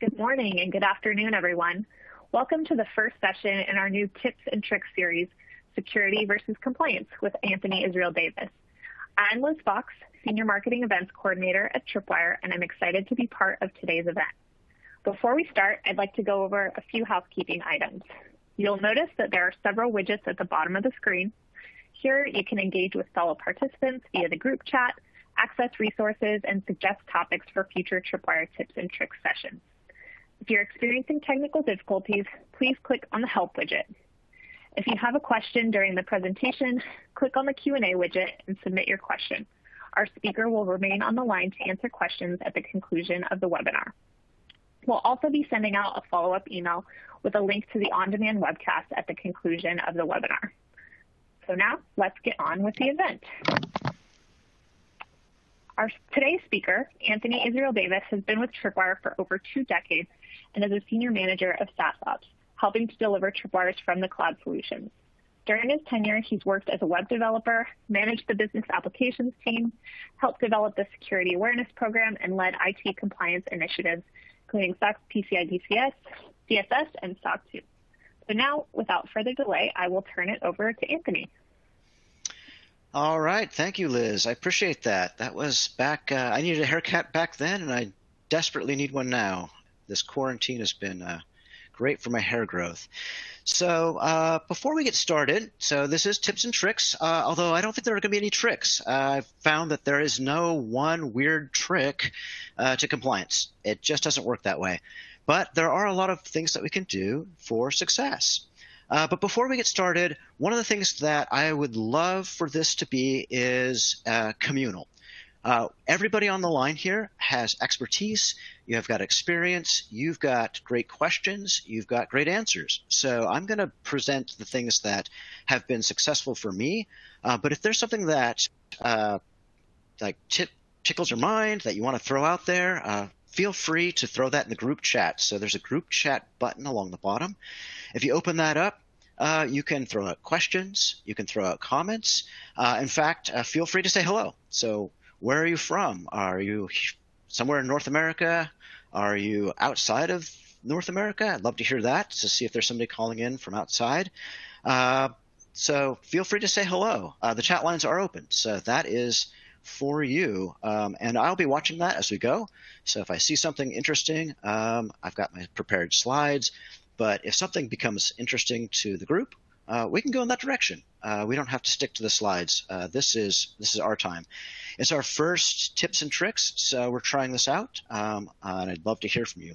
Good morning and good afternoon, everyone. Welcome to the first session in our new Tips and Tricks series, Security versus Compliance with Anthony Israel Davis. I'm Liz Fox, Senior Marketing Events Coordinator at Tripwire, and I'm excited to be part of today's event. Before we start, I'd like to go over a few housekeeping items. You'll notice that there are several widgets at the bottom of the screen. Here, you can engage with fellow participants via the group chat, access resources, and suggest topics for future Tripwire tips and tricks sessions. If you're experiencing technical difficulties, please click on the Help widget. If you have a question during the presentation, click on the Q&A widget and submit your question. Our speaker will remain on the line to answer questions at the conclusion of the webinar. We'll also be sending out a follow-up email with a link to the on-demand webcast at the conclusion of the webinar. So now let's get on with the event. Our today's speaker, Anthony Israel Davis, has been with Tripwire for over two decades and is a senior manager of SaaS Ops, helping to deliver Tripwire's from the cloud solutions. During his tenure, he's worked as a web developer, managed the business applications team, helped develop the security awareness program, and led IT compliance initiatives, including SOX PCI DCS, DSS, and SOC 2. So now, without further delay, I will turn it over to Anthony. All right. Thank you, Liz. I appreciate that. That was back, uh, I needed a haircut back then, and I desperately need one now. This quarantine has been uh, great for my hair growth. So uh, before we get started, so this is tips and tricks. Uh, although I don't think there are going to be any tricks. Uh, I've found that there is no one weird trick uh, to compliance. It just doesn't work that way. But there are a lot of things that we can do for success. Uh, but before we get started, one of the things that I would love for this to be is uh, communal. Uh, everybody on the line here has expertise. You have got experience. You've got great questions. You've got great answers. So I'm going to present the things that have been successful for me. Uh, but if there's something that uh, like tickles your mind that you want to throw out there, uh, feel free to throw that in the group chat. So there's a group chat button along the bottom. If you open that up, uh, you can throw out questions, you can throw out comments. Uh, in fact, uh, feel free to say hello. So where are you from? Are you somewhere in North America? Are you outside of North America? I'd love to hear that to see if there's somebody calling in from outside. Uh, so feel free to say hello. Uh, the chat lines are open, so that is for you. Um, and I'll be watching that as we go. So if I see something interesting, um, I've got my prepared slides. But if something becomes interesting to the group, uh, we can go in that direction. Uh, we don't have to stick to the slides. Uh, this is this is our time. It's our first tips and tricks, so we're trying this out, um, and I'd love to hear from you.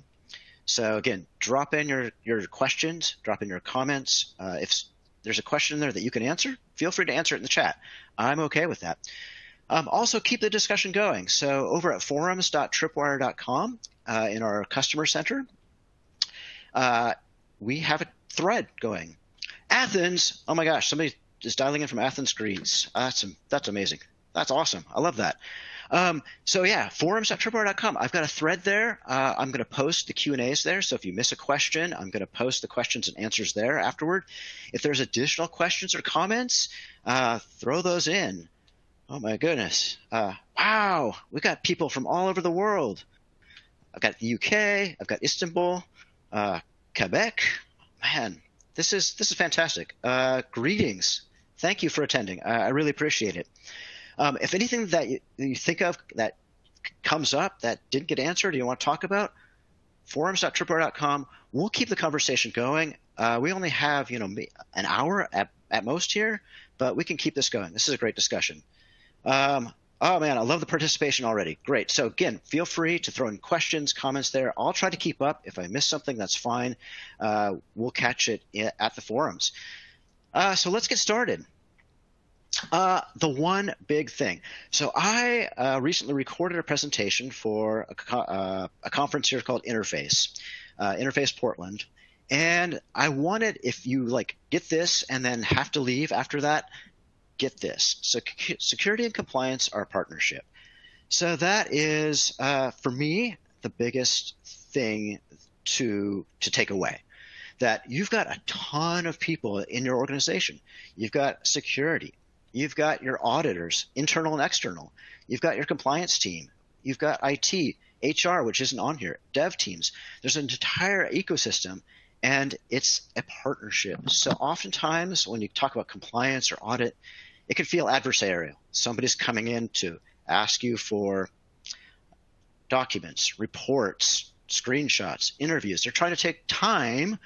So again, drop in your your questions, drop in your comments. Uh, if there's a question there that you can answer, feel free to answer it in the chat. I'm okay with that. Um, also, keep the discussion going. So over at forums.tripwire.com uh, in our customer center, uh, we have a thread going Athens. Oh my gosh, somebody is dialing in from Athens, Greece. Uh, that's that's amazing. That's awesome. I love that. Um, so yeah, forums.tripwire.com. I've got a thread there. Uh, I'm going to post the Q and A's there. So if you miss a question, I'm going to post the questions and answers there afterward. If there's additional questions or comments, uh, throw those in. Oh my goodness! Uh, wow, we got people from all over the world. I've got the UK. I've got Istanbul, uh, Quebec. Man, this is this is fantastic. Uh, greetings. Thank you for attending. I, I really appreciate it. Um, if anything that you, you, think of that comes up that didn't get answered, you want to talk about, forums.tripwire.com. We'll keep the conversation going. Uh, we only have you know an hour at, at most here, but we can keep this going. This is a great discussion. Um, Oh man, I love the participation already. Great. So again, feel free to throw in questions, comments there. I'll try to keep up. If I miss something, that's fine. Uh, we'll catch it at the forums. Uh, so let's get started. Uh, the one big thing. So I uh, recently recorded a presentation for a, co- uh, a conference here called Interface, uh, Interface Portland, and I wanted if you like get this and then have to leave after that, get this Sec- security and compliance are a partnership. So that is, uh, for me, the biggest thing to to take away. That you've got a ton of people in your organization. You've got security. You've got your auditors, internal and external. You've got your compliance team. You've got IT, HR, which isn't on here, dev teams. There's an entire ecosystem and it's a partnership. So oftentimes when you talk about compliance or audit, it can feel adversarial. Somebody's coming in to ask you for documents, reports, screenshots, interviews. They're trying to take time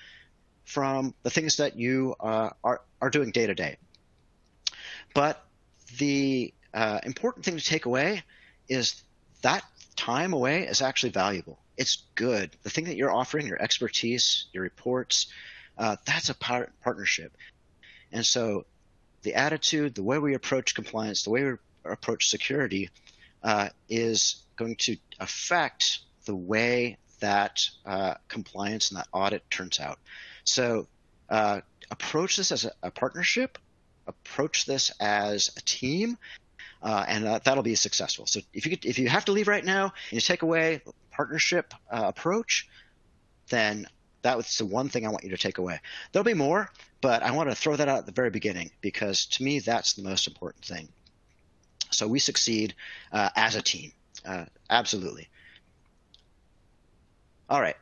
from the things that you uh, are, are doing day to day. But the uh, important thing to take away is that time away is actually valuable it's good. The thing that you're offering, your expertise, your reports, uh, that's a par- partnership. And so the attitude, the way we approach compliance, the way we approach security uh, is going to affect the way that uh, compliance and that audit turns out. So uh, approach this as a, a, partnership, approach this as a team, uh, and uh, that'll be successful. So if you could, if you have to leave right now and you take away partnership uh, approach, then that's the one thing I want you to take away. There'll be more, but I want to throw that out at the very beginning because to me that's the most important thing. So we succeed uh, as a team, uh, absolutely. All right.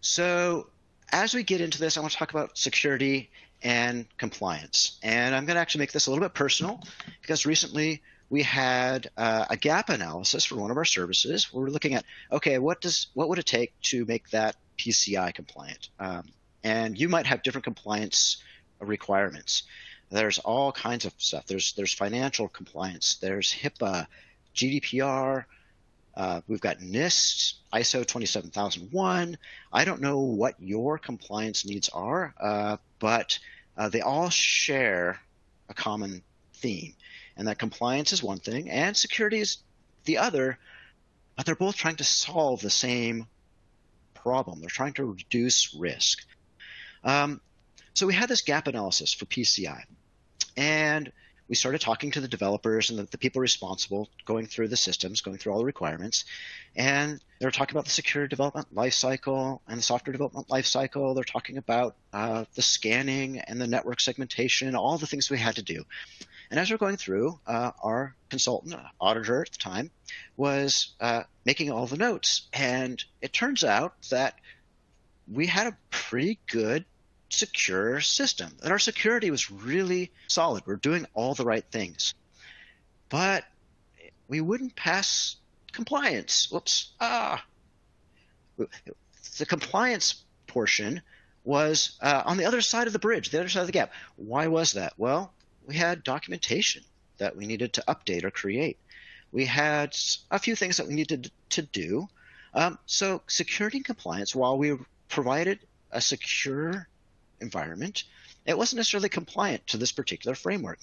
So as we get into this, I want to talk about security and compliance, and I'm going to actually make this a little bit personal because recently we had uh, a gap analysis for one of our services. We're looking at okay, what does what would it take to make that PCI compliant? Um, and you might have different compliance requirements. There's all kinds of stuff. There's there's financial compliance. There's HIPAA, GDPR. Uh, we've got NIST, ISO 27001. I don't know what your compliance needs are, uh, but uh, they all share a common theme and that compliance is one thing and security is the other, but they're both trying to solve the same problem. They're trying to reduce risk. Um, so we had this gap analysis for PCI, and we started talking to the developers and the, the, people responsible, going through the systems, going through all the requirements, and they were talking about the security development lifecycle and the software development lifecycle. They're talking about uh, the scanning and the network segmentation, all the things we had to do. And as we're going through, uh, our consultant, auditor at the time, was uh, making all the notes. And it turns out that we had a pretty good secure system. And our security was really solid. We're doing all the right things. But we wouldn't pass compliance. Whoops. Ah. The compliance portion was uh, on the other side of the bridge, the other side of the gap. Why was that? Well, we had documentation that we needed to update or create. We had a few things that we needed to do. Um, so security and compliance, while we provided a secure environment, it wasn't necessarily compliant to this particular framework.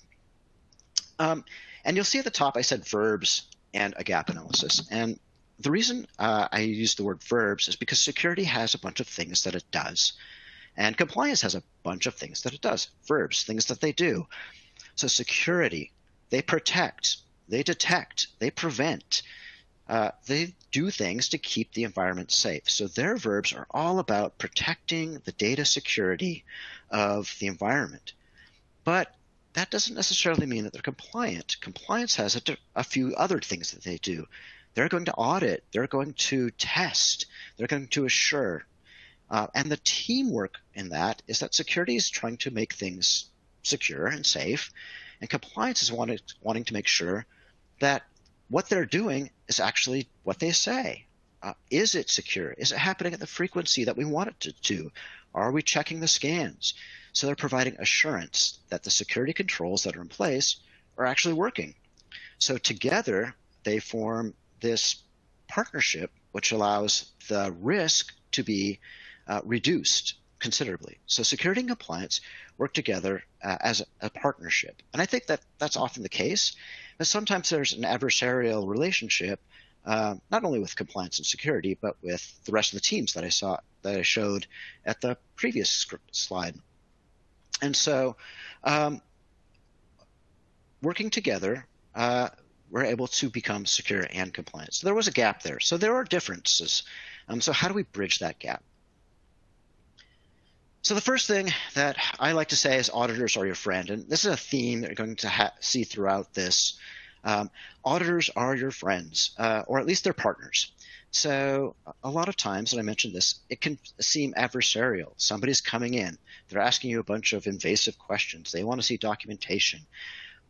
Um, and you'll see at the top I said verbs and a gap analysis. And the reason uh, I use the word verbs is because security has a bunch of things that it does. And compliance has a bunch of things that it does. Verbs, things that they do. So security, they protect, they detect, they prevent. Uh, they do things to keep the environment safe. So their verbs are all about protecting the data security of the environment. But that doesn't necessarily mean that they're compliant. Compliance has a, a few other things that they do. They're going to audit, they're going to test, they're going to assure. Uh, and the teamwork in that is that security is trying to make things secure and safe. And compliance is wanting, wanting to make sure that what they're doing is actually what they say. Uh, is it secure? Is it happening at the frequency that we want it to, to? Are we checking the scans? So they're providing assurance that the security controls that are in place are actually working. So together, they form this partnership which allows the risk to be uh, reduced considerably. So security and compliance work together uh, as a, a, partnership. And I think that that's often the case, but sometimes there's an adversarial relationship, uh, not only with compliance and security, but with the rest of the teams that I saw that I showed at the previous slide. And so, um, working together, uh, we're able to become secure and compliant. So there was a gap there. So there are differences. Um, so how do we bridge that gap? So the first thing that I like to say is auditors are your friend, and this is a theme that you're going to ha- see throughout this. Um, auditors are your friends, uh, or at least they're partners. So a lot of times, and I mentioned this, it can seem adversarial. Somebody's coming in, they're asking you a bunch of invasive questions. They want to see documentation.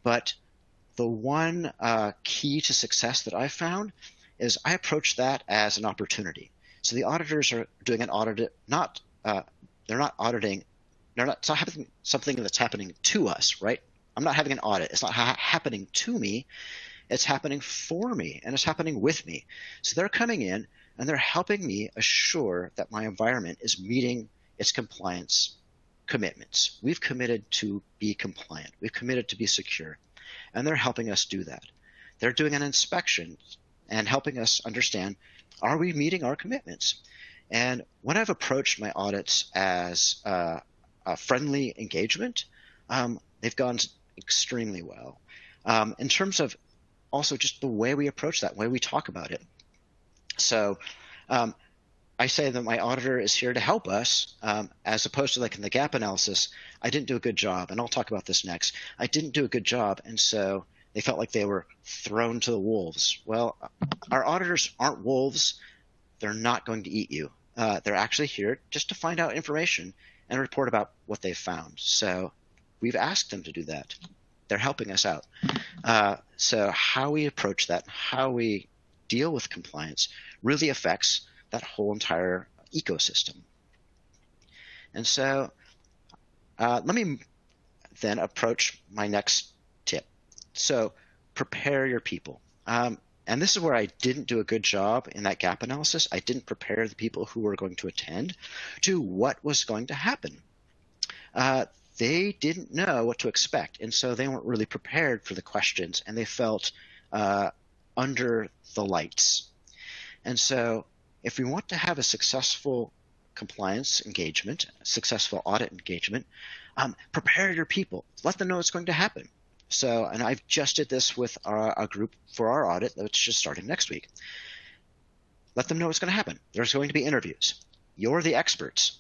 But the one uh, key to success that I found is I approach that as an opportunity. So the auditors are doing an audit, not uh, they're not auditing, they're not, it's not something that's happening to us, right? I'm not having an audit. It's not ha- happening to me. It's happening for me and it's happening with me. So they're coming in and they're helping me assure that my environment is meeting its compliance commitments. We've committed to be compliant. We've committed to be secure. And they're helping us do that. They're doing an inspection and helping us understand are we meeting our commitments? And when I've approached my audits as uh, a friendly engagement, um, they've gone extremely well. Um, in terms of also just the way we approach that, the way we talk about it. So um, I say that my auditor is here to help us, um, as opposed to like in the gap analysis, I didn't do a good job, and I'll talk about this next. I didn't do a good job, and so they felt like they were thrown to the wolves. Well, our auditors aren't wolves. They're not going to eat you. Uh, they're actually here just to find out information and report about what they've found. So we've asked them to do that. They're helping us out. Uh, so how we approach that, how we deal with compliance, really affects that whole entire ecosystem. And so uh, let me then approach my next tip. So prepare your people. Um, and this is where I didn't do a good job in that gap analysis. I didn't prepare the people who were going to attend to what was going to happen. Uh, they didn't know what to expect, and so they weren't really prepared for the questions, and they felt uh, under the lights. And so, if we want to have a successful compliance engagement, successful audit engagement, um, prepare your people. Let them know what's going to happen. So, and I've just did this with our, a group for our audit that's just starting next week. Let them know what's going to happen. There's going to be interviews. You're the experts.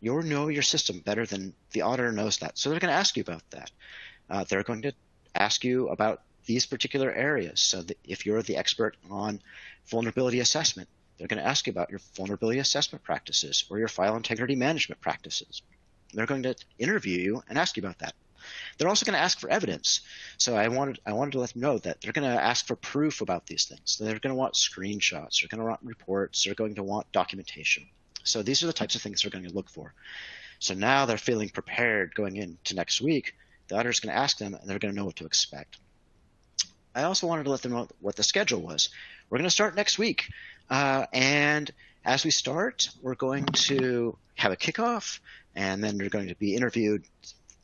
You know your system better than the auditor knows that. So they're going to ask you about that. Uh, they're going to ask you about these particular areas. So if you're the expert on vulnerability assessment, they're going to ask you about your vulnerability assessment practices or your file integrity management practices. They're going to interview you and ask you about that. They're also going to ask for evidence. So I wanted I wanted to let them know that they're going to ask for proof about these things. They're going to want screenshots. They're going to want reports. They're going to want documentation. So these are the types of things they're going to look for. So now they're feeling prepared going into next week. The auditor's going to ask them, and they're going to know what to expect. I also wanted to let them know what the schedule was. We're going to start next week, uh, and as we start, we're going to have a kickoff, and then they're going to be interviewed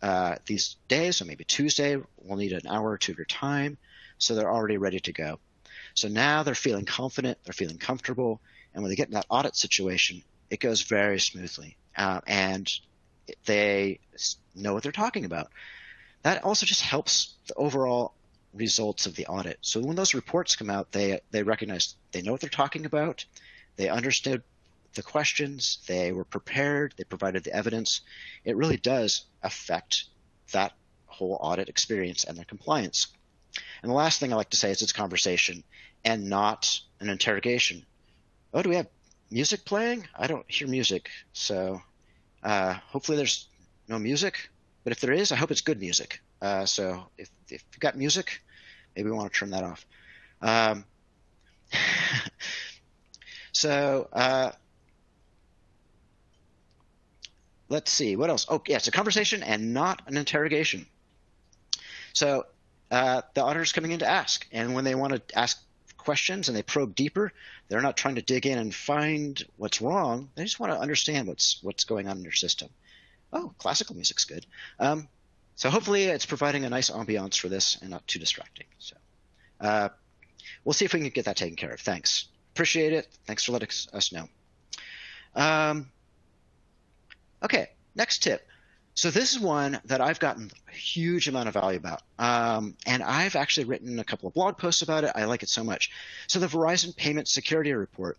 uh, these days, so maybe Tuesday, we'll need an hour or two of your time. So they're already ready to go. So now they're feeling confident, they're feeling comfortable, and when they get in that audit situation, it goes very smoothly. Uh, and they know what they're talking about. That also just helps the overall results of the audit. So when those reports come out, they they recognize they know what they're talking about, they understood the questions, they were prepared, they provided the evidence. It really does affect that whole audit experience and their compliance. And the last thing I like to say is it's conversation and not an interrogation. Oh, do we have music playing? I don't hear music, so uh, hopefully there's no music. But if there is, I hope it's good music. Uh, so if, if you've got music, maybe we want to turn that off. Um, so uh, let's see what else. Oh, yeah, it's a conversation and not an interrogation. So uh, the auditor's coming in to ask, and when they want to ask questions and they probe deeper, they're not trying to dig in and find what's wrong. They just want to understand what's what's going on in their system. Oh, classical music's good. Um, so hopefully it's providing a nice ambiance for this and not too distracting. So uh, we'll see if we can get that taken care of. Thanks. Appreciate it. Thanks for letting us know. Um, Okay, next tip. So this is one that I've gotten a huge amount of value about, um, and I've actually written a couple of blog posts about it. I like it so much. So the Verizon Payment Security Report,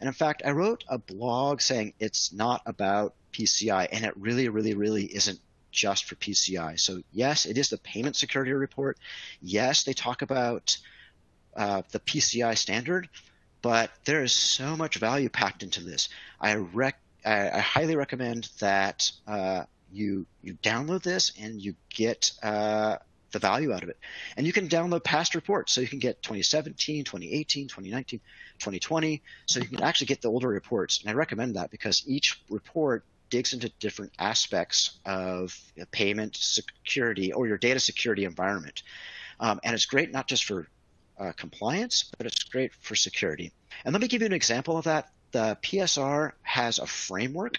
and in fact, I wrote a blog saying it's not about PCI, and it really, really, really isn't just for PCI. So yes, it is the Payment Security Report. Yes, they talk about uh, the PCI standard, but there is so much value packed into this. I rec- I, I highly recommend that uh, you you download this and you get uh, the value out of it. And you can download past reports, so you can get 2017, 2018, 2019, 2020, so you can actually get the older reports. And I recommend that because each report digs into different aspects of payment security or your data security environment. Um, and it's great not just for uh, compliance, but it's great for security. And let me give you an example of that. The PSR has a framework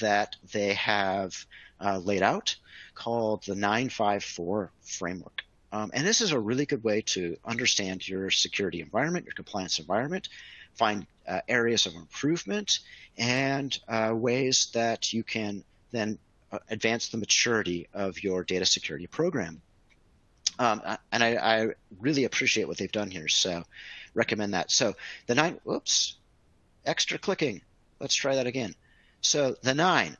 that they have uh, laid out called the 954 framework. Um, and this is a really good way to understand your security environment, your compliance environment, find uh, areas of improvement, and uh, ways that you can then uh, advance the maturity of your data security program. Um, and I, I, really appreciate what they've done here, so recommend that. So the nine, whoops, extra clicking. Let's try that again. So the nine,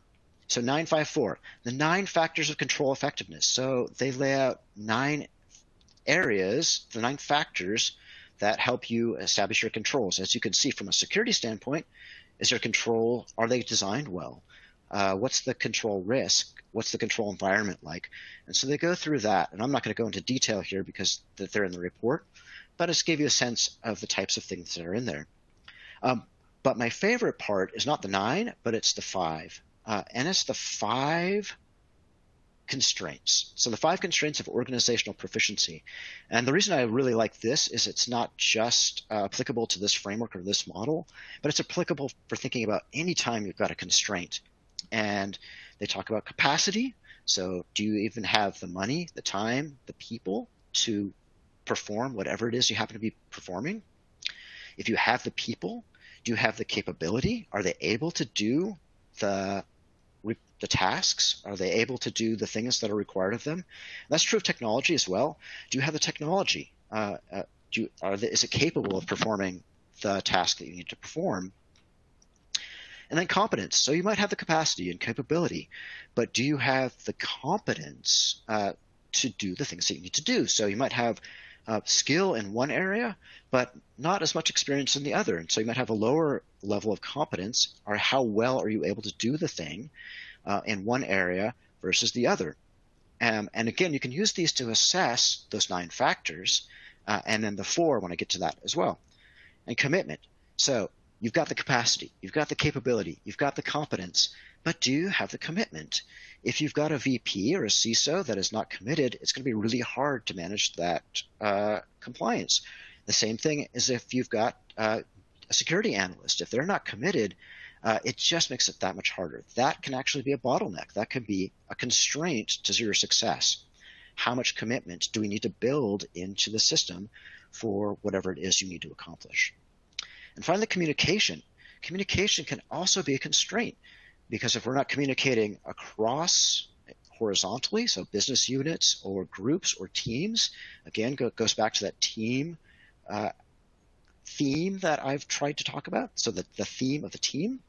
so 954, the nine factors of control effectiveness. So they lay out nine areas, the nine factors that help you establish your controls. As you can see from a security standpoint, is your control, are they designed well? Uh, what's the control risk? What's the control environment like? And so they go through that. And I'm not going to go into detail here because they're in the report, but it's give you a sense of the types of things that are in there. Um, but my favorite part is not the nine, but it's the five. Uh, and it's the five constraints. So the five constraints of organizational proficiency. And the reason I really like this is it's not just uh, applicable to this framework or this model, but it's applicable for thinking about any time you've got a constraint. And they talk about capacity. So do you even have the money, the time, the people to perform whatever it is you happen to be performing? If you have the people, do you have the capability? Are they able to do the the tasks? Are they able to do the things that are required of them? That's true of technology as well. Do you have the technology? Uh, uh, do are they, is it capable of performing the task that you need to perform? And then competence. So you might have the capacity and capability, but do you have the competence uh, to do the things that you need to do? So you might have uh, skill in one area, but not as much experience in the other. And so you might have a lower level of competence, or how well are you able to do the thing uh, in one area versus the other. Um, and again, you can use these to assess those nine factors, uh, and then the four when I get to that as well. And commitment. So you've got the capacity, you've got the capability, you've got the competence, but do you have the commitment? If you've got a VP or a CISO that is not committed, it's going to be really hard to manage that uh, compliance. The same thing is if you've got uh, a security analyst. If they're not committed, uh, it just makes it that much harder. That can actually be a bottleneck. That can be a constraint to your success. How much commitment do we need to build into the system for whatever it is you need to accomplish? And finally, communication. Communication can also be a constraint because if we're not communicating across horizontally, so business units or groups or teams, again, go, goes back to that team uh, theme that I've tried to talk about. So the, the theme of the team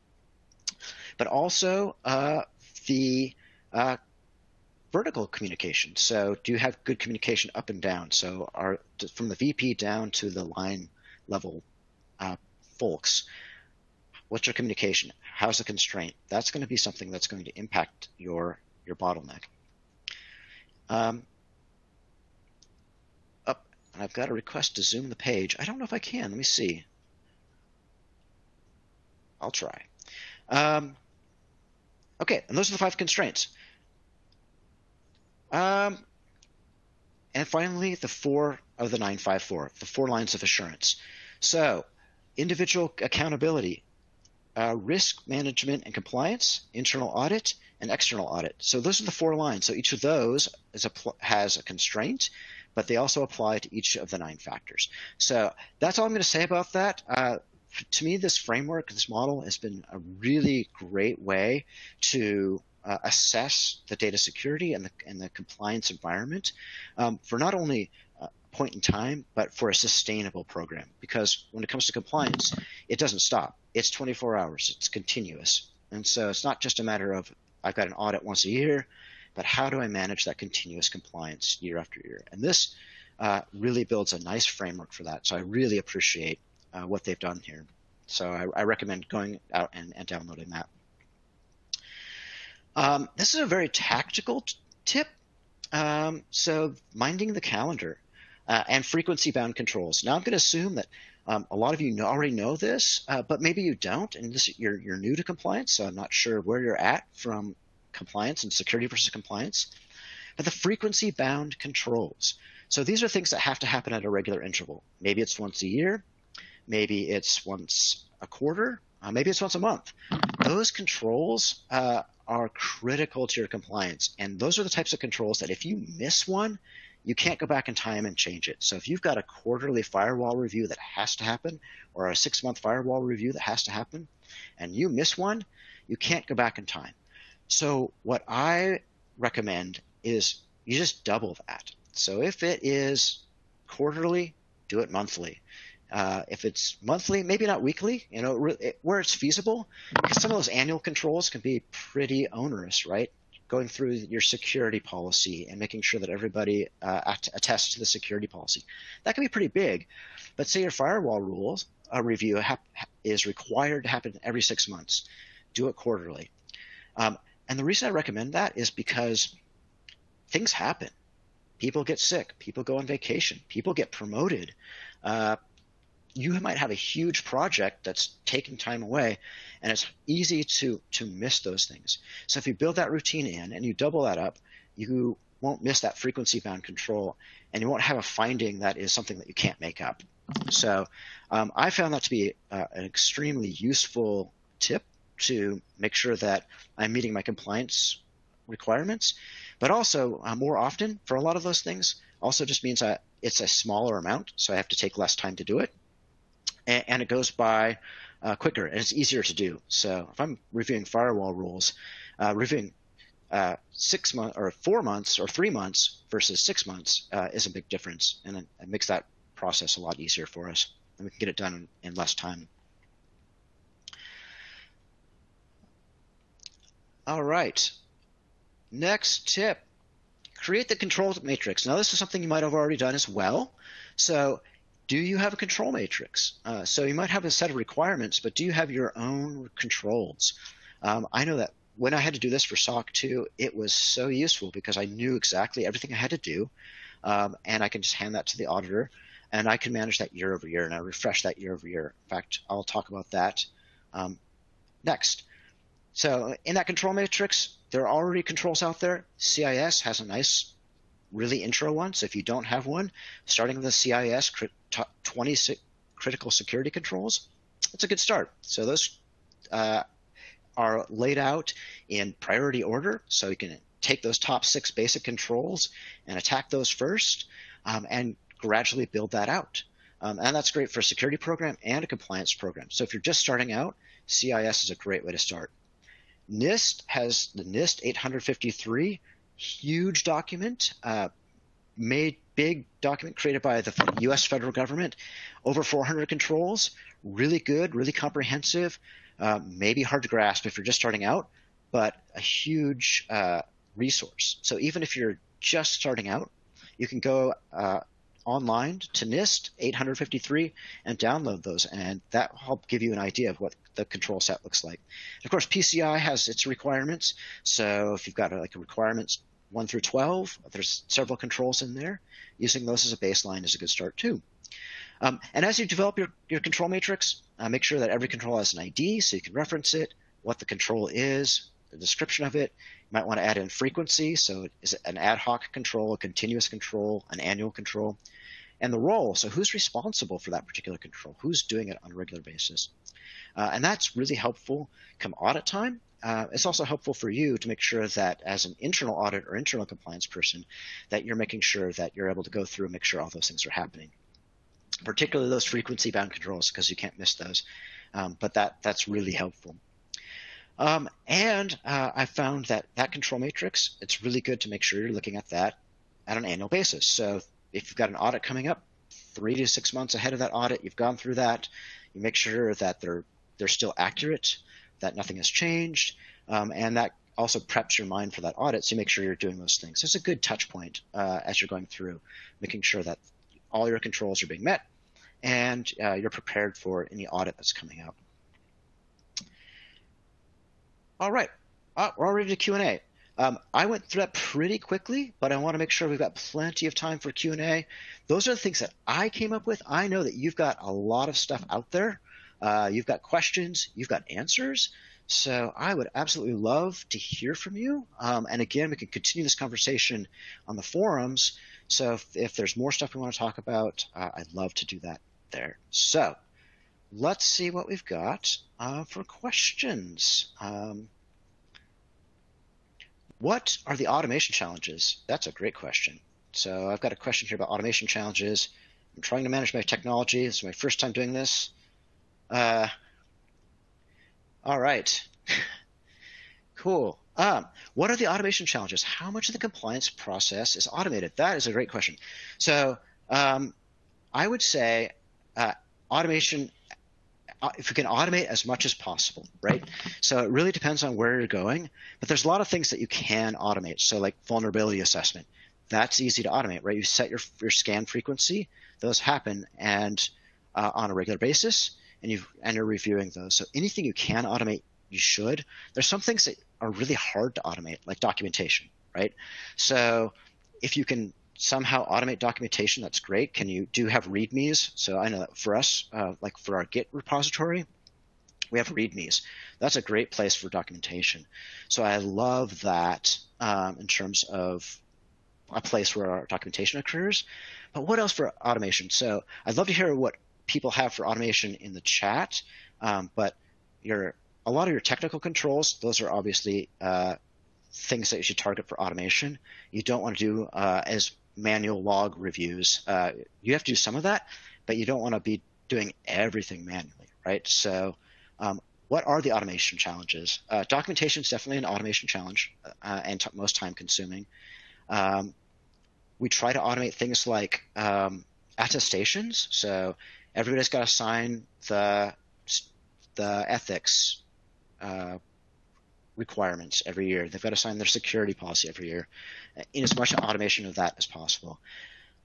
but also uh, the uh, vertical communication. So do you have good communication up and down? So are from the VP down to the line level uh, folks. What's your communication? How's the constraint? That's going to be something that's going to impact your your bottleneck. Um, up, I've got a request to zoom the page. I don't know if I can. Let me see. I'll try. Um, okay, and those are the five constraints. Um, and finally, the four of the 954, the four lines of assurance. So, individual accountability, uh, risk management and compliance, internal audit, and external audit. So those are the four lines. So each of those a pl- has a constraint, but they also apply to each of the nine factors. So that's all I'm going to say about that. Uh, to me, this framework, this model has been a really great way to uh, assess the data security and the, and the compliance environment um, for not only point in time, but for a sustainable program. Because when it comes to compliance, it doesn't stop. It's 24 hours. It's continuous. And so it's not just a matter of I've got an audit once a year, but how do I manage that continuous compliance year after year? And this uh, really builds a nice framework for that. So I really appreciate uh, what they've done here. So I, I recommend going out and, and downloading that. Um, this is a very tactical tip. Um, so minding the calendar uh, and frequency bound controls. Now I'm going to assume that um, a lot of you already know this, uh, but maybe you don't, and this, you're, you're new to compliance, so I'm not sure where you're at from compliance and security versus compliance. But the frequency bound controls. So these are things that have to happen at a regular interval. Maybe it's once a year, maybe it's once a quarter, uh, maybe it's once a month. Those controls uh, are critical to your compliance. And those are the types of controls that if you miss one, you can't go back in time and change it. So if you've got a quarterly firewall review that has to happen, or a six month firewall review that has to happen, and you miss one, you can't go back in time. So what I recommend is you just double that. So if it is quarterly, do it monthly. Uh, if it's monthly, maybe not weekly, you know, it, where it's feasible, because some of those annual controls can be pretty onerous, right? Going through your security policy and making sure that everybody uh, attests to the security policy. That can be pretty big. But say your firewall rules a review is required to happen every six months. Do it quarterly. Um, and the reason I recommend that is because things happen. People get sick. People go on vacation. People get promoted. Uh, you might have a huge project that's taking time away and it's easy to to miss those things. So if you build that routine in and you double that up you won't miss that frequency bound control and you won't have a finding that is something that you can't make up. So um, i found that to be uh, an extremely useful tip to make sure that i'm meeting my compliance requirements. But also uh, more often for a lot of those things also just means that it's a smaller amount so i have to take less time to do it. And, and it goes by uh, quicker and it's easier to do. So if I'm reviewing firewall rules, uh, reviewing uh, six months or four months or three months versus six months uh, is a big difference, and it, it, makes that process a lot easier for us, and we can get it done in, in less time. All right. Next tip create the control matrix. Now, this is something you might have already done as well. So, do you have a control matrix? Uh, so you might have a set of requirements, but do you have your own controls? Um, I know that when I had to do this for SOC 2, it was so useful because I knew exactly everything I had to do, um, and I can just hand that to the auditor, and I can manage that year over year, and I refresh that year over year. In fact, I'll talk about that um, next. So in that control matrix, there are already controls out there. CIS has a nice really intro one. So if you don't have one, starting with the CIS 20 critical security controls, it's a good start. So those uh, are laid out in priority order. So you can take those top six basic controls and attack those first um, and gradually build that out. Um, and that's great for a security program and a compliance program. So if you're just starting out, CIS is a great way to start. NIST has the NIST 853 huge document, uh, made big document created by the U.S. federal government, over 400 controls, really good, really comprehensive, uh, maybe hard to grasp if you're just starting out, but a huge uh, resource. So even if you're just starting out, you can go uh, online to NIST 853 and download those, and that will help give you an idea of what the control set looks like. of course, PCI has its requirements. So if you've got like a requirements 1 through 12, there's several controls in there. Using those as a baseline is a good start too. Um, and as you develop your, your control matrix, uh, make sure that every control has an ID so you can reference it, what the control is, the description of it. You might want to add in frequency. So is it an ad hoc control, a continuous control, an annual control? And the role. So who's responsible for that particular control? Who's doing it on a regular basis? Uh, and that's really helpful come audit time. Uh, it's also helpful for you to make sure that as an internal audit or internal compliance person, that you're making sure that you're able to go through and make sure all those things are happening. Particularly those frequency bound controls, because you can't miss those. Um, but that that's really helpful. Um, and uh, I found that that control matrix, it's really good to make sure you're looking at that at an annual basis. So if you've got an audit coming up, three to six months ahead of that audit, you've gone through that, you make sure that they're they're still accurate, that nothing has changed, um, and that also preps your mind for that audit. So you make sure you're doing those things. So it's a good touch point uh, as you're going through, making sure that all your controls are being met and uh, you're prepared for any audit that's coming up. All right, uh, we're already to Q&A. Um, I went through that pretty quickly, but I want to make sure we've got plenty of time for Q&A. Those are the things that I came up with. I know that you've got a lot of stuff out there. Uh, you've got questions, you've got answers. So I would absolutely love to hear from you. Um, and again, we can continue this conversation on the forums. So if, if there's more stuff we want to talk about, uh, I'd love to do that there. So let's see what we've got uh, for questions. Um, what are the automation challenges? That's a great question. So I've got a question here about automation challenges. I'm trying to manage my technology. This is my first time doing this. Uh, all right. cool. Um, what are the automation challenges? How much of the compliance process is automated? That is a great question. So um, I would say uh, automation if we can automate as much as possible, right? So it really depends on where you're going, but there's a lot of things that you can automate. So like vulnerability assessment, that's easy to automate, right? You set your your scan frequency, those happen and uh, on a regular basis, and you and you're reviewing those. So anything you can automate, you should. There's some things that are really hard to automate, like documentation, right? So if you can somehow automate documentation, that's great. Can you do have READMEs? So I know that for us, uh, like for our Git repository, we have READMEs. That's a great place for documentation. So I love that um, in terms of a place where our documentation occurs. But what else for automation? So I'd love to hear what people have for automation in the chat. Um, but your a lot of your technical controls, those are obviously uh, things that you should target for automation. You don't want to do uh, as manual log reviews. Uh, you have to do some of that, but you don't want to be doing everything manually, right? So, um, what are the automation challenges? Uh, documentation is definitely an automation challenge uh, and t- most time consuming. Um, we try to automate things like um, attestations. So everybody's got to sign the the ethics uh, requirements every year. They've got to sign their security policy every year, in as much automation of that as possible.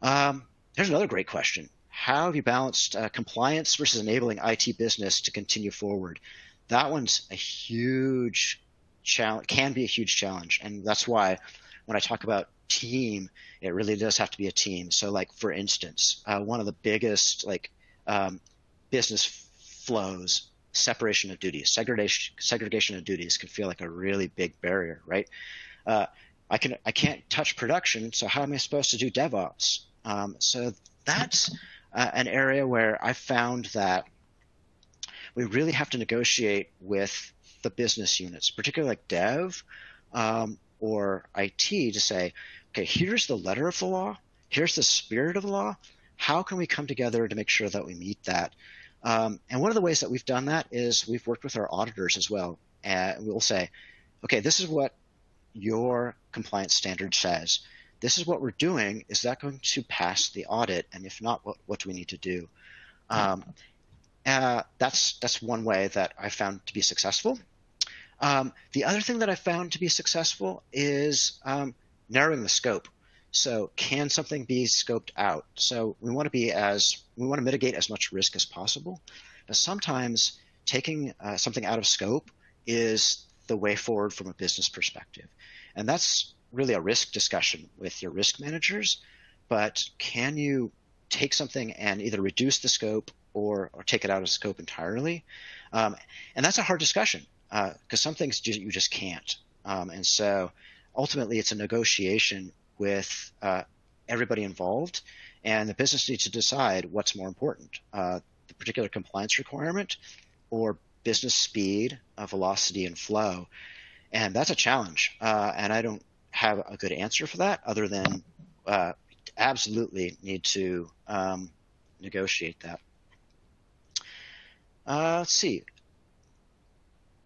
Um, here's another great question: How have you balanced uh, compliance versus enabling IT business to continue forward? That one's a huge challenge. Can be a huge challenge, and that's why when I talk about team, it really does have to be a team. So, like for instance, uh, one of the biggest like um, business flows separation of duties. Segregation segregation of duties can feel like a really big barrier right? Uh, i can i can't touch production so how am i supposed to do devops? Um, so that's uh, an area where i found that we really have to negotiate with the business units particularly like dev um, or it to say okay here's the letter of the law. Here's the spirit of the law. How can we come together to make sure that we meet that? Um, and one of the ways that we've done that is we've worked with our auditors as well. And we'll say, okay, this is what your compliance standard says. This is what we're doing. Is that going to pass the audit? And if not, what, what do we need to do? Um, uh, that's that's one way that I found to be successful. Um, the other thing that I found to be successful is um, narrowing the scope. So can something be scoped out? So we want to be as we want to mitigate as much risk as possible, but sometimes taking uh, something out of scope is the way forward from a business perspective, and that's really a risk discussion with your risk managers. But can you take something and either reduce the scope or, or take it out of scope entirely? Um, and that's a hard discussion because uh, some things you just can't. Um, and so ultimately, it's a negotiation with uh, everybody involved, and the business needs to decide what's more important: uh, the particular compliance requirement, or business speed, uh, velocity, and flow. And that's a challenge, uh, and I don't have a good answer for that, other than uh, absolutely need to um, negotiate that. Uh, let's see. Do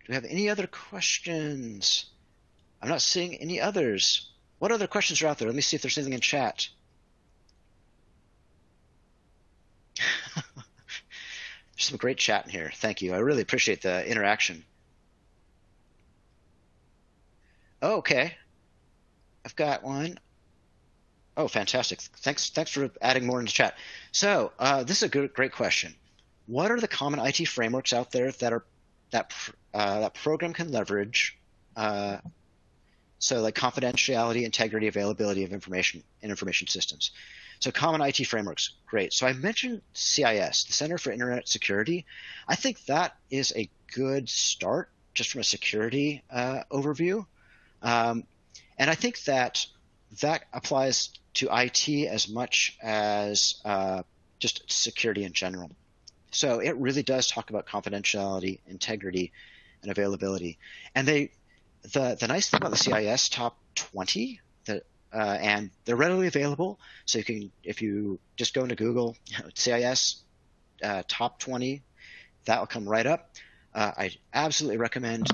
we have any other questions? I'm not seeing any others. What other questions are out there? Let me see if there's anything in chat. there's some great chat in here. Thank you. I really appreciate the interaction. Oh, okay. I've got one. Oh, fantastic! Thanks, thanks for adding more into chat. So uh, this is a good, great question. What are the common IT frameworks out there that are that uh, that program can leverage? Uh, so like confidentiality, integrity, availability of information and information systems. So common IT frameworks, great. So I mentioned CIS, the Center for Internet Security. I think that is a good start just from a security uh, overview. Um, and I think that that applies to IT as much as uh, just security in general. So it really does talk about confidentiality, integrity, and availability. And they, the the nice thing about the CIS top 20, that uh, and they're readily available. So you can, if you just go into Google, CIS uh, top 20, that will come right up. Uh, I absolutely recommend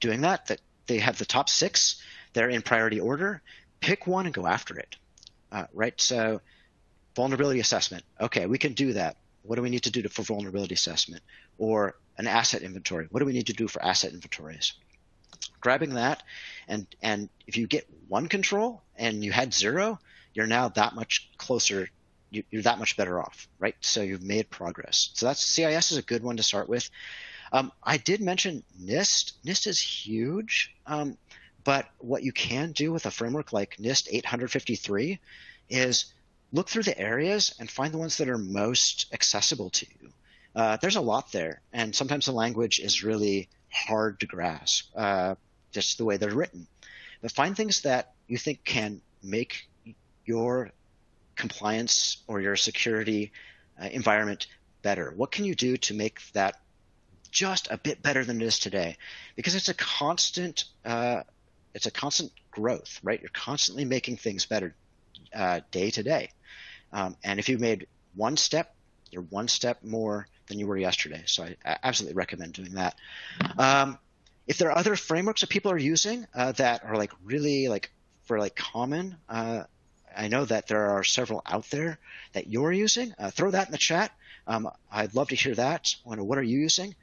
doing that. That they have the top six. They're in priority order. Pick one and go after it. Uh, right. So vulnerability assessment. Okay, we can do that. What do we need to do to, for vulnerability assessment? Or an asset inventory. What do we need to do for asset inventories? Grabbing that, and and if you get one control and you had zero, you're now that much closer. You, you're that much better off, right? So you've made progress. So that's CIS is a good one to start with. Um, I did mention NIST. NIST is huge, um, but what you can do with a framework like NIST 853 is look through the areas and find the ones that are most accessible to you. Uh, there's a lot there, and sometimes the language is really hard to grasp, uh, just the way they're written. But find things that you think can make your compliance or your security uh, environment better. What can you do to make that just a bit better than it is today, because it's a constant uh, it's a constant growth, right? You're constantly making things better uh, day to day, um, and if you made one step, you're one step more than you were yesterday. So I, I absolutely recommend doing that. Um, if there are other frameworks that people are using uh, that are like really like for like common, uh, I know that there are several out there that you're using. Uh, throw that in the chat. Um, I'd love to hear that. What are you using?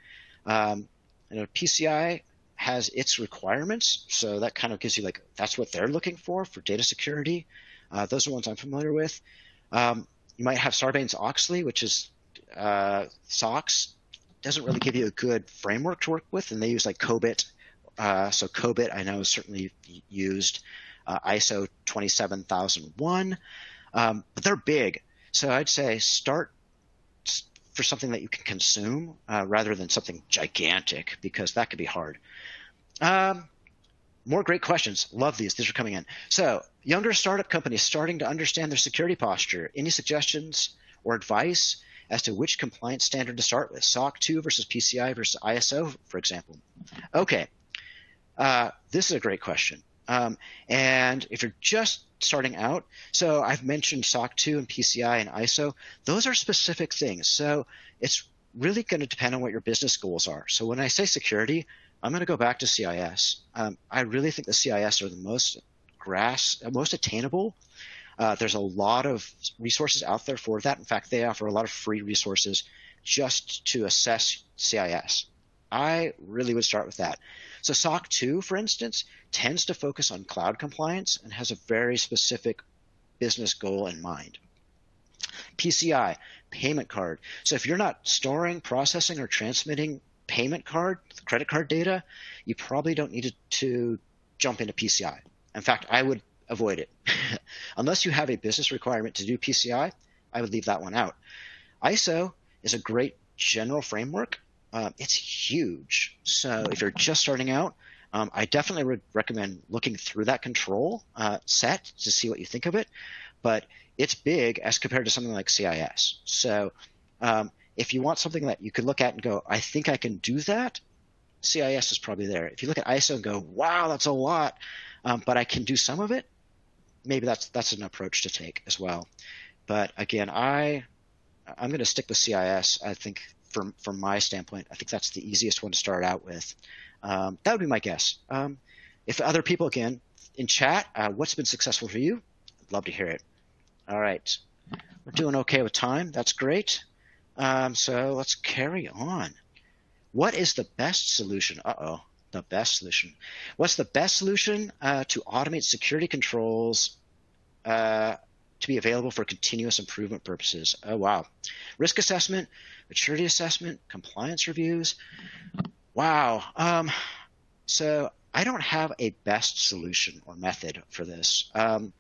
Um, you know, PCI has its requirements, so that kind of gives you like that's what they're looking for for data security. Uh, those are ones I'm familiar with. Um, you might have Sarbanes-Oxley, which is uh, SOX doesn't really give you a good framework to work with, and they use like COBIT. Uh, so COBIT I know is certainly used. Uh, ISO 27001, um, but they're big. So I'd say start for something that you can consume uh, rather than something gigantic because that could be hard. Um, more great questions. Love these. These are coming in. So, younger startup companies starting to understand their security posture. Any suggestions or advice as to which compliance standard to start with? SOC 2 versus PCI versus ISO, for example. Okay. Uh, this is a great question. Um, and if you're just starting out, so I've mentioned SOC 2 and PCI and ISO, those are specific things. So it's really going to depend on what your business goals are. So when I say security, I'm going to go back to CIS. Um, I really think the CIS are the most grass, most attainable. Uh, there's a lot of resources out there for that. In fact, they offer a lot of free resources just to assess CIS. I really would start with that. So SOC 2, for instance, tends to focus on cloud compliance and has a very specific business goal in mind. PCI, payment card. So if you're not storing, processing, or transmitting payment card, credit card data, you probably don't need to jump into PCI. In fact, I would avoid it. Unless you have a business requirement to do PCI, I would leave that one out. ISO is a great general framework uh, it's huge. So if you're just starting out, um, I definitely would recommend looking through that control uh, set to see what you think of it. But it's big as compared to something like CIS. So um, if you want something that you can look at and go, I think I can do that, CIS is probably there. If you look at ISO and go, wow, that's a lot, um, but I can do some of it, maybe that's that's an approach to take as well. But again, I I'm going to stick with CIS. I think from from my standpoint, I think that's the easiest one to start out with. Um, that would be my guess. Um, if other people again in chat, uh, what's been successful for you? I'd love to hear it. All right, we're doing okay with time. That's great. Um, so let's carry on. What is the best solution? Uh oh, the best solution. What's the best solution uh, to automate security controls uh, to be available for continuous improvement purposes. Oh, wow. Risk assessment, maturity assessment, compliance reviews. Wow. Um, so I don't have a best solution or method for this. Um,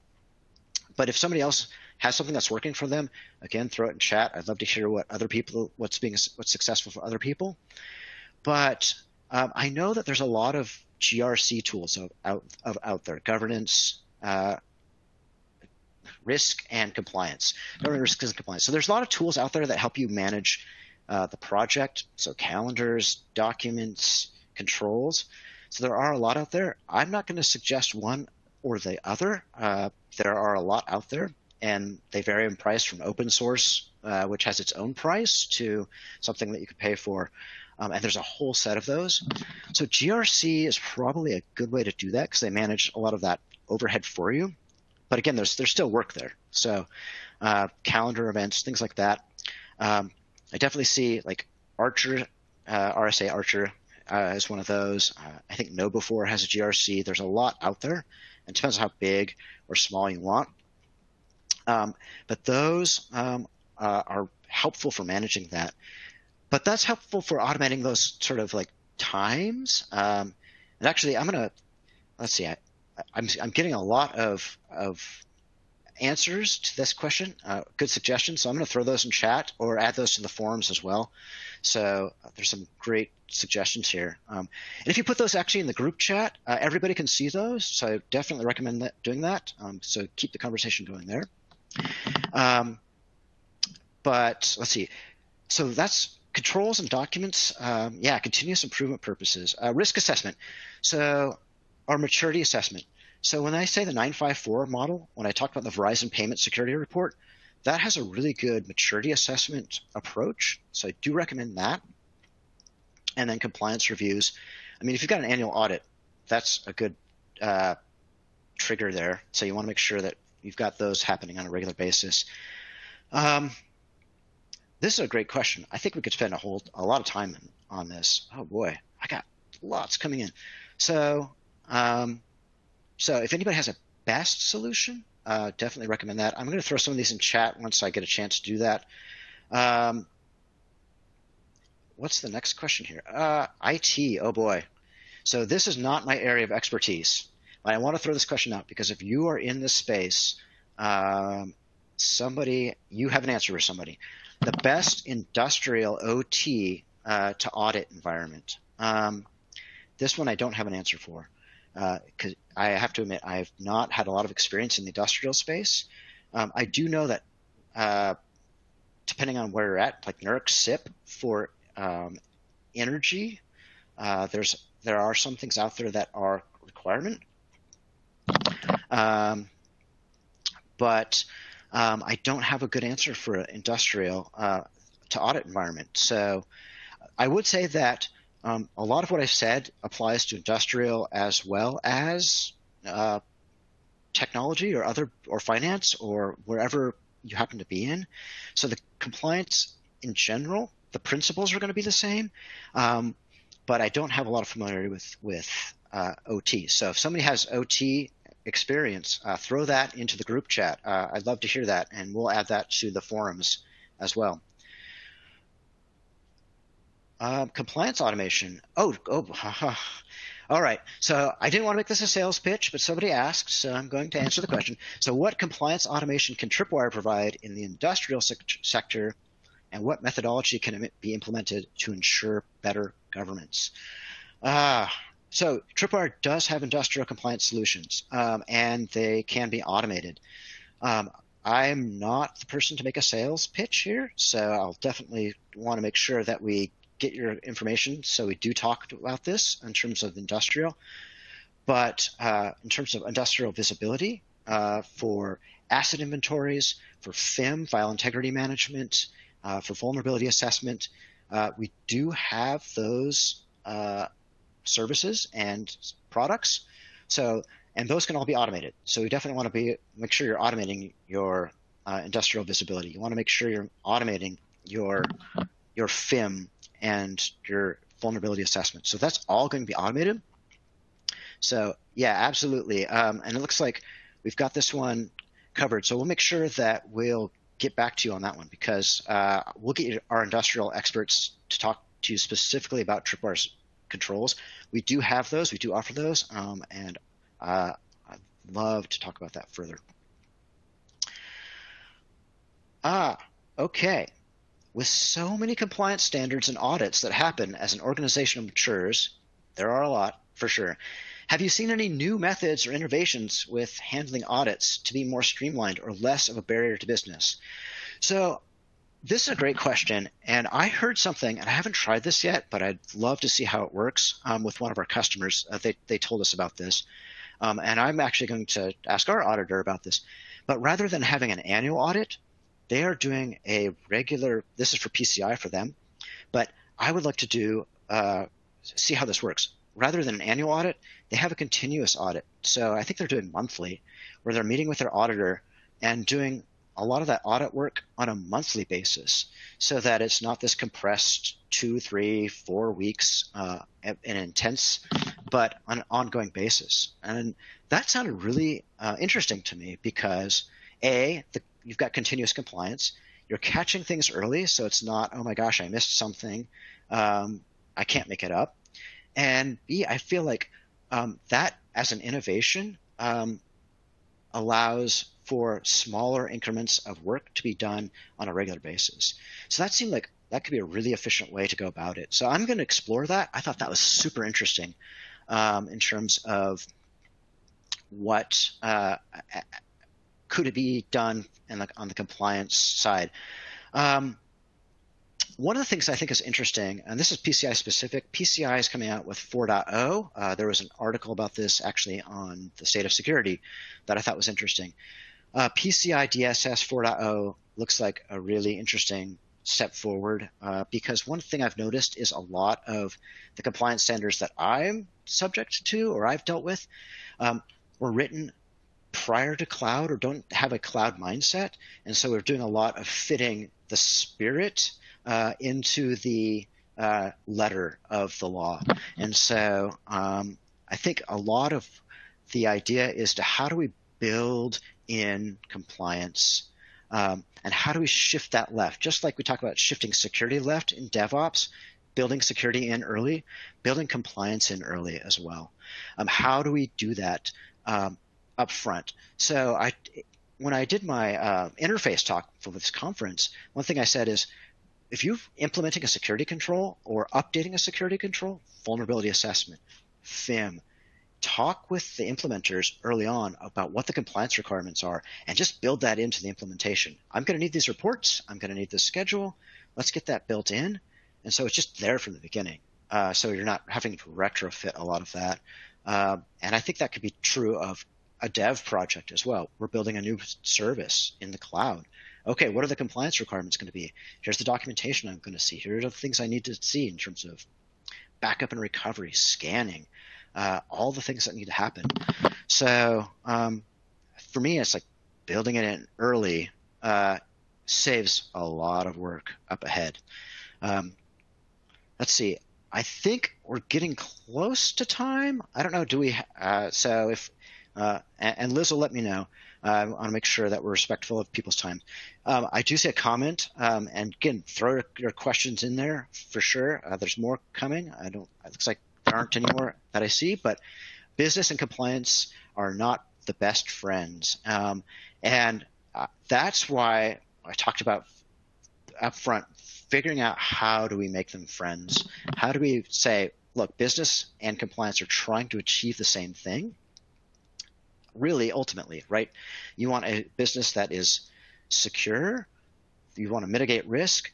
but if somebody else has something that's working for them, again, throw it in chat. I'd love to hear what other people, what's being, what's successful for other people. But um, I know that there's a lot of GRC tools out, out, of, out there, governance, uh, risk and compliance, governance, risk and compliance. So there's a lot of tools out there that help you manage uh, the project. So calendars, documents, controls. So there are a lot out there. I'm not going to suggest one or the other. Uh, there are a lot out there, and they vary in price from open source, uh, which has its own price, to something that you could pay for. Um, and there's a whole set of those. So GRC is probably a good way to do that because they manage a lot of that overhead for you. But again, there's there's still work there. So uh, calendar events, things like that. Um, I definitely see like Archer, uh, RSA Archer uh, is one of those. Uh, I think KnowBe4 has a GRC. There's a lot out there. It depends on how big or small you want. Um, but those um, uh, are helpful for managing that. But that's helpful for automating those sort of like times. Um, and actually, I'm gonna let's see. I, I'm I'm getting a lot of of answers to this question. Uh, good suggestions. So I'm going to throw those in chat or add those to the forums as well. So uh, there's some great suggestions here. Um, and if you put those actually in the group chat, uh, everybody can see those. So I definitely recommend that, doing that. Um, so keep the conversation going there. Um, but let's see. So that's controls and documents. Um, yeah, continuous improvement purposes. Uh, risk assessment. So our maturity assessment. So when I say the 954 model, when I talk about the Verizon Payment Security Report, that has a really good maturity assessment approach. So I do recommend that. And then compliance reviews. I mean, if you've got an annual audit, that's a good uh, trigger there. So you want to make sure that you've got those happening on a regular basis. Um, this is a great question. I think we could spend a whole a lot of time on this. Oh boy, I got lots coming in. So um, so if anybody has a best solution, uh, definitely recommend that. I'm going to throw some of these in chat once I get a chance to do that. Um, what's the next question here? Uh, IT, oh boy. So this is not my area of expertise. But I want to throw this question out because if you are in this space, um, somebody, you have an answer for somebody. The best industrial OT uh, to audit environment. Um, this one I don't have an answer for because uh, I have to admit I have not had a lot of experience in the industrial space. Um, I do know that uh, depending on where you're at, like NERC CIP for um, energy, uh, there's there are some things out there that are requirement. Um, but um, I don't have a good answer for industrial uh, to audit environment. So I would say that um, a lot of what I said applies to industrial as well as uh, technology or other or finance or wherever you happen to be in. So the compliance in general, the principles are going to be the same, um, but I don't have a lot of familiarity with with uh, OT. So if somebody has OT experience, uh, throw that into the group chat. Uh, I'd love to hear that, and we'll add that to the forums as well. Uh, compliance automation. Oh, oh, all right. So I didn't want to make this a sales pitch, but somebody asked, so I'm going to answer the question. So, what compliance automation can Tripwire provide in the industrial sector, and what methodology can be implemented to ensure better governance? Ah, so Tripwire does have industrial compliance solutions, um, and they can be automated. Um, I'm not the person to make a sales pitch here, so I'll definitely want to make sure that we get your information. So we do talk about this in terms of industrial, but uh, in terms of industrial visibility uh, for asset inventories, for FIM, file integrity management, uh, for vulnerability assessment, uh, we do have those uh, services and products. So and those can all be automated. So we definitely want to be make sure you're automating your uh, industrial visibility. You want to make sure you're automating your your FIM and your vulnerability assessment. So that's all going to be automated. So yeah, absolutely. Um, and it looks like we've got this one covered. So we'll make sure that we'll get back to you on that one because uh, we'll get our industrial experts to talk to you specifically about tripwire controls. We do have those, we do offer those, um, and uh, I'd love to talk about that further. Ah, okay. With so many compliance standards and audits that happen as an organization matures, there are a lot for sure. Have you seen any new methods or innovations with handling audits to be more streamlined or less of a barrier to business? So, this is a great question. And I heard something, and I haven't tried this yet, but I'd love to see how it works um, with one of our customers. Uh, they, they told us about this. Um, and I'm actually going to ask our auditor about this. But rather than having an annual audit, they are doing a regular, this is for PCI for them, but I would like to do, uh, see how this works rather than an annual audit, they have a continuous audit. So I think they're doing monthly, where they're meeting with their auditor and doing a lot of that audit work on a monthly basis so that it's not this compressed two, three, four weeks uh, and intense, but on an ongoing basis. And that sounded really uh, interesting to me because A, the, you've got continuous compliance. You're catching things early, so it's not, oh my gosh, I missed something. Um, I can't make it up. And B, I feel like um, that as an innovation um, allows for smaller increments of work to be done on a regular basis. So that seemed like that could be a really efficient way to go about it. So I'm going to explore that. I thought that was super interesting um, in terms of what uh, could it be done on the compliance side. Um, one of the things I think is interesting, and this is PCI specific, PCI is coming out with 4.0. Uh, there was an article about this actually on the state of security that I thought was interesting. Uh, PCI DSS 4.0 looks like a really interesting step forward uh, because one thing I've noticed is a lot of the compliance standards that I'm subject to or I've dealt with um, were written prior to cloud or don't have a cloud mindset. And so we're doing a lot of fitting the spirit uh, into the uh, letter of the law. And so um, I think a lot of the idea is to how do we build in compliance um, and how do we shift that left? Just like we talk about shifting security left in DevOps, building security in early, building compliance in early as well. Um, how do we do that um, up front? So I, when I did my uh, interface talk for this conference, one thing I said is if you're implementing a security control or updating a security control, vulnerability assessment, FIM, talk with the implementers early on about what the compliance requirements are and just build that into the implementation. I'm going to need these reports. I'm going to need this schedule. Let's get that built in. And so it's just there from the beginning. Uh, so you're not having to retrofit a lot of that. Uh, and I think that could be true of a dev project as well. We're building a new service in the cloud okay, what are the compliance requirements going to be? Here's the documentation I'm going to see. Here are the things I need to see in terms of backup and recovery, scanning, uh, all the things that need to happen. So um, for me, it's like building it in early uh, saves a lot of work up ahead. Um, let's see. I think we're getting close to time. I don't know. Do we? Uh, so if uh, and, Liz will let me know. Uh, I want to make sure that we're respectful of people's time. Um, I do see a comment, um, and again, throw your questions in there for sure. Uh, there's more coming. I don't. It looks like aren't anymore that I see, but business and compliance are not the best friends, um, and uh, that's why I talked about upfront figuring out how do we make them friends. How do we say, look, business and compliance are trying to achieve the same thing really ultimately, right? You want a business that is secure. You want to mitigate risk.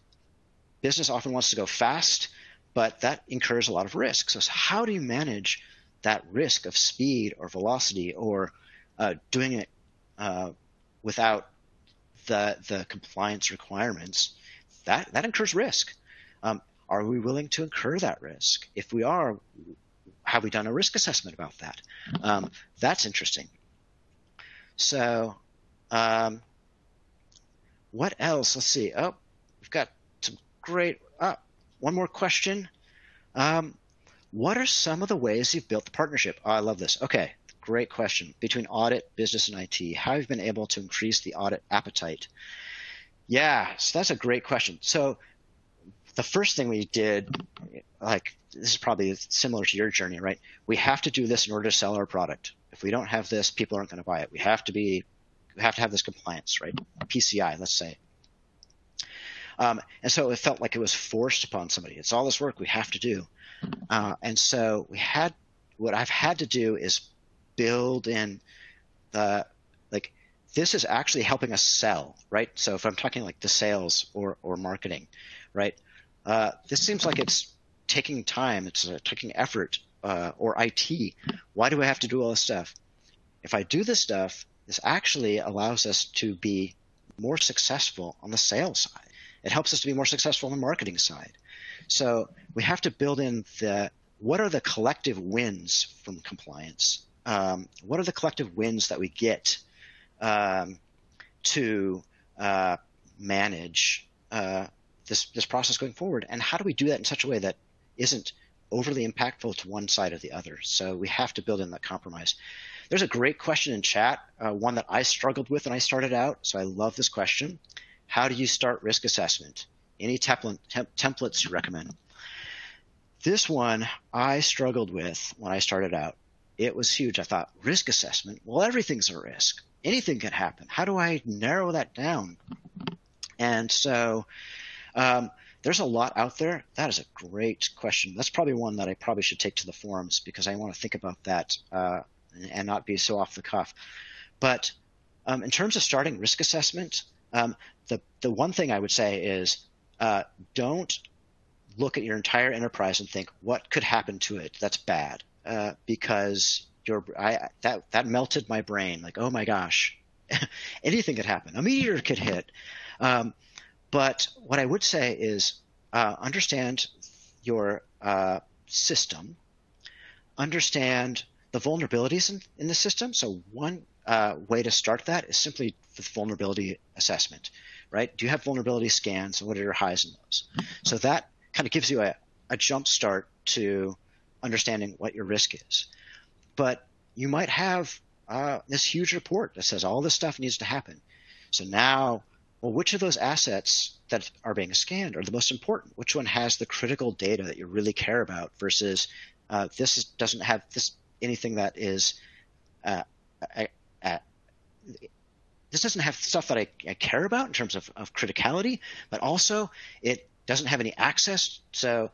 Business often wants to go fast, but that incurs a lot of risk. So, how do you manage that risk of speed or velocity or uh, doing it uh, without the the compliance requirements? That that incurs risk. Um, are we willing to incur that risk? If we are, have we done a risk assessment about that? Um, that's interesting. So, um, what else? Let's see. Oh, we've got some great. Oh, one more question. Um, what are some of the ways you've built the partnership? Oh, I love this. Okay, great question. Between audit, business, and IT, how have you been able to increase the audit appetite? Yeah, so that's a great question. So the first thing we did, like this is probably similar to your journey, right? We have to do this in order to sell our product. If we don't have this, people aren't going to buy it. We have to be, we have to have this compliance, right? PCI, let's say. Um, and so it felt like it was forced upon somebody. It's all this work we have to do. Uh, and so we had, what I've had to do is build in the, like, this is actually helping us sell, right? So if I'm talking like the sales or, or marketing, right? Uh, this seems like it's taking time, it's uh, taking effort, uh, or IT. Why do I have to do all this stuff? If I do this stuff, this actually allows us to be more successful on the sales side. It helps us to be more successful on the marketing side. So we have to build in the what are the collective wins from compliance? Um, what are the collective wins that we get um, to uh, manage uh, this this process going forward? And how do we do that in such a way that isn't overly impactful to one side or the other? So we have to build in that compromise. There's a great question in chat, uh, one that I struggled with when I started out. So I love this question. How do you start risk assessment? Any template, templates you recommend? This one I struggled with when I started out. It was huge. I thought, risk assessment? Well, everything's a risk. Anything can happen. How do I narrow that down? And so um, there's a lot out there. That is a great question. That's probably one that I probably should take to the forums because I want to think about that uh, and not be so off the cuff. But um, in terms of starting risk assessment, um, the the one thing I would say is uh, don't look at your entire enterprise and think what could happen to it that's bad? Uh, because your I that that melted my brain like oh my gosh anything could happen. A meteor could hit. Um, but what I would say is uh, understand your uh, system. Understand the vulnerabilities in, in the system. So one uh, way to start that is simply with vulnerability assessment right? Do you have vulnerability scans and what are your highs and lows? So that kind of gives you a, a jump start to understanding what your risk is. But you might have uh, this huge report that says all this stuff needs to happen. So now, well, which of those assets that are being scanned are the most important? Which one has the critical data that you really care about versus uh, this is, doesn't have this anything that is uh, this doesn't have stuff that I, I care about in terms of, of criticality, but also it doesn't have any access. So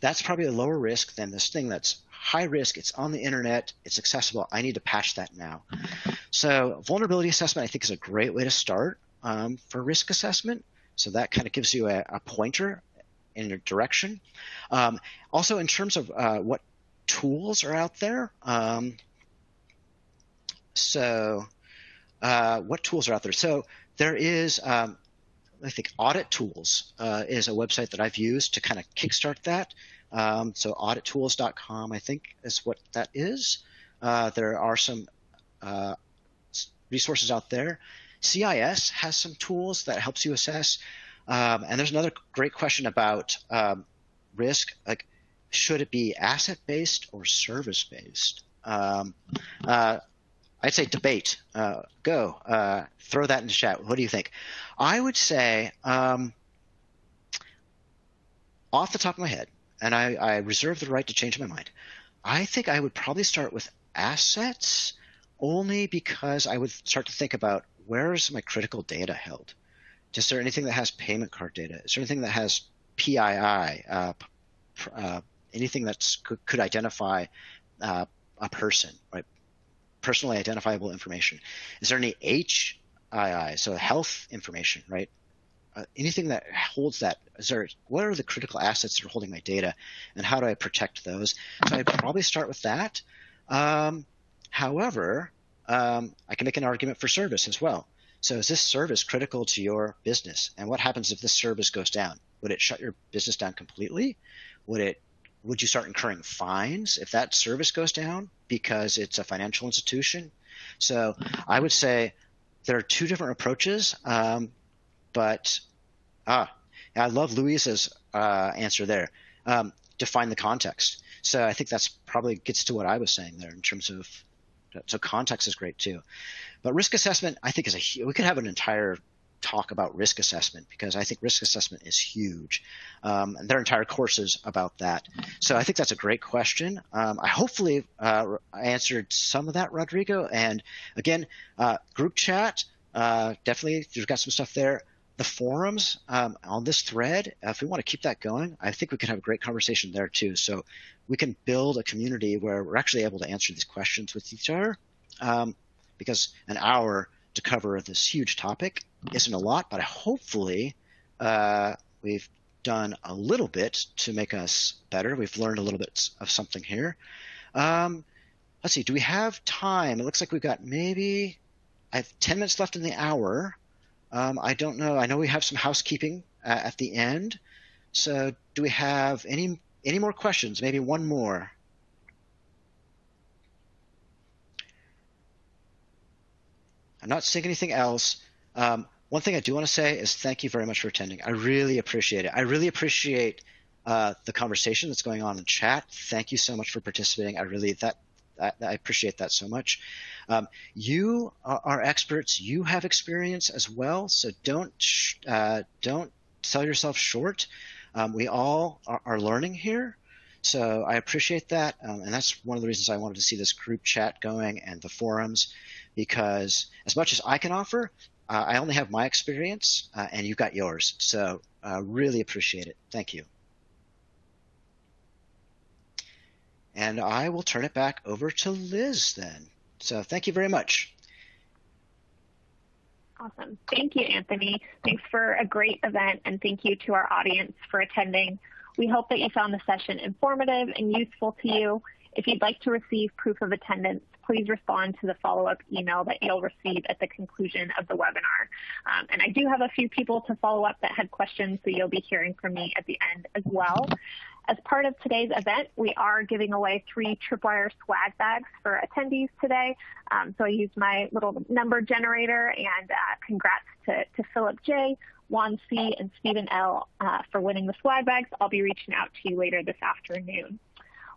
that's probably a lower risk than this thing that's high risk. It's on the internet. It's accessible. I need to patch that now. So vulnerability assessment, I think, is a great way to start um, for risk assessment. So that kind of gives you a, a pointer in a direction. Um, also, in terms of uh, what tools are out there, um, so uh, what tools are out there? So there is, um, I think, Audit Tools uh, is a website that I've used to kind of kickstart that. Um, so audittools.com, I think, is what that is. Uh, there are some uh, resources out there. CIS has some tools that helps you assess. Um, and there's another great question about um, risk, like should it be asset based or service based? Um, uh, I'd say debate. Uh, go. Uh, throw that in the chat. What do you think? I would say, um, off the top of my head, and I, I reserve the right to change my mind, I think I would probably start with assets only because I would start to think about where is my critical data held? Is there anything that has payment card data? Is there anything that has PII? Uh, uh, anything that could, identify uh, a person, right? Personally identifiable information. Is there any HII, so health information, right? Uh, anything that holds that is there what are the critical assets that are holding my data and how do i protect those? So i'd probably start with that. Um, however um, i can make an argument for service as well. So is this service critical to your business? And what happens if this service goes down? Would it shut your business down completely? Would it would you start incurring fines if that service goes down because it's a financial institution? So I would say there are two different approaches, um, but ah, I love Louisa's uh, answer there. Um, define the context. So I think that's probably gets to what I was saying there in terms of So context is great too. But risk assessment, I think, is a we could have an entire talk about risk assessment because I think risk assessment is huge. Um, and there are entire courses about that. So I think that's a great question. Um, I hopefully uh, answered some of that, Rodrigo. And again, uh, group chat, uh, definitely, you've got some stuff there. The forums um, on this thread, if we want to keep that going, I think we could have a great conversation there too. So we can build a community where we're actually able to answer these questions with each other. Um, because an hour to cover this huge topic isn't a lot, but hopefully uh, we've done a little bit to make us better. We've learned a little bit of something here. Um, let's see, do we have time? It looks like we've got maybe I have 10 minutes left in the hour. Um, I don't know. I know we have some housekeeping uh, at the end. So do we have any any more questions? Maybe one more. I'm not seeing anything else. Um, one thing I do want to say is thank you very much for attending. I really appreciate it. I really appreciate uh, the conversation that's going on in chat. Thank you so much for participating. I really that I, appreciate that so much. Um, you are, are, experts. You have experience as well. So don't uh, don't sell yourself short. Um, we all are, are, learning here. So I appreciate that, um, and that's one of the reasons I wanted to see this group chat going and the forums because as much as I can offer, uh, I only have my experience, uh, and you've got yours. So uh, really appreciate it. Thank you. And I will turn it back over to Liz then. So thank you very much. Awesome. Thank you, Anthony. Thanks for a great event, and thank you to our audience for attending. We hope that you found the session informative and useful to you. If you'd like to receive proof of attendance, please respond to the follow-up email that you'll receive at the conclusion of the webinar. Um, and I do have a few people to follow up that had questions, so you'll be hearing from me at the end as well. As part of today's event, we are giving away three Tripwire swag bags for attendees today. Um, so I used my little number generator and uh, congrats to, to Philip J, Juan C, and Stephen L uh, for winning the swag bags. I'll be reaching out to you later this afternoon.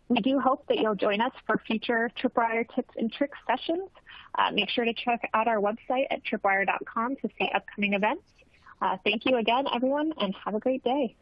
We do hope that you'll join us for future Tripwire tips and tricks sessions. Uh, make sure to check out our website at tripwire.com to see upcoming events. Uh, thank you again, everyone, and have a great day.